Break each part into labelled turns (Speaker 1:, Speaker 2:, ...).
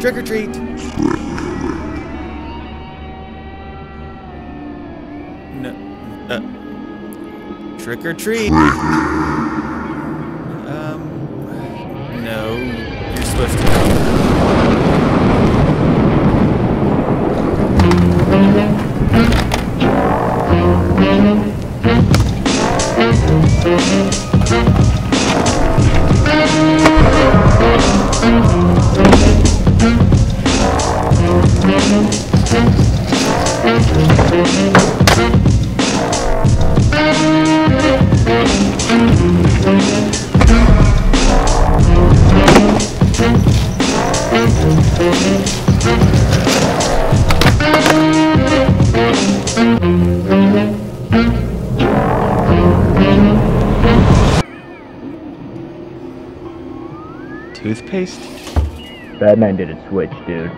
Speaker 1: Trick or treat. No. Uh, trick or treat. Um. No. You're supposed to. Toothpaste?
Speaker 2: Batman did a switch, dude.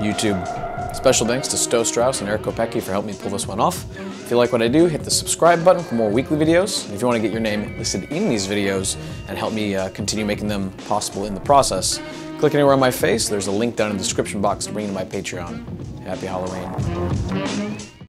Speaker 3: YouTube. Special thanks to Sto Strouss and Eric Kopecki for helping me pull this one off. If you like what I do, hit the subscribe button for more weekly videos. If you want to get your name listed in these videos and help me uh, continue making them possible in the process, click anywhere on my face. There's a link down in the description box to bring you to my Patreon. Happy Halloween.